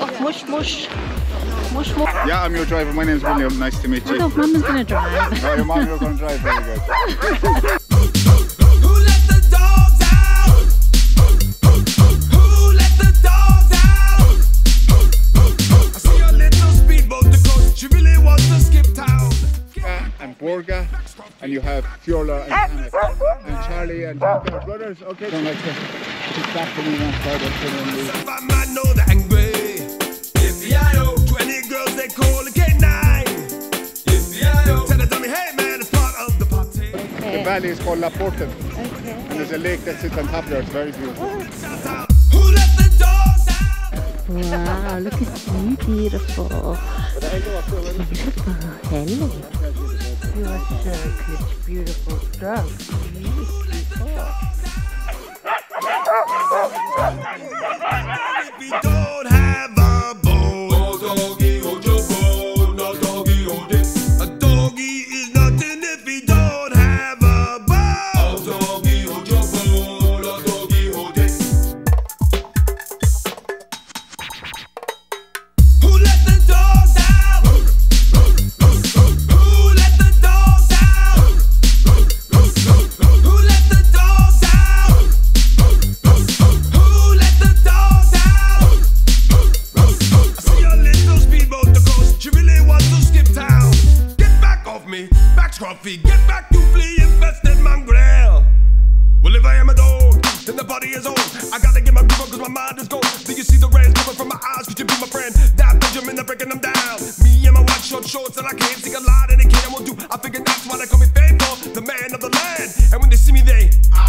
Oh, mush, mush. Mush, mush. Yeah, I'm your driver. My name's William. Nice to meet you. don't know if Mama's gonna drive. Oh, your mom, you're going to drive. Very good. Who let the dogs out? Who let the dogs out? I see a little speedboat to coast. She really wants to skip town. and Borga, and you have Fiola and Anna, and Charlie and Tucker brothers. Okay, don't like to back to me one valley is called Lapporten, and there's a lake that sits on top there. It's very beautiful. Who let the dogs out? Wow, look at you, beautiful. Beautiful. Hello. You are so good, beautiful dog. If trophy. Get back, you flea infested mongrel. Well, if I am a dog, then the body is old. I gotta get my groove on, cause my mind is gold. Do you see the rays coming from my eyes? Could you be my friend? That Benjamin, they're breaking them down. Me and my white short shorts, and I can't see a lot, and they can't, I won't do. I figure that's why they call me faithful, the man of the land. And when they see me, they, I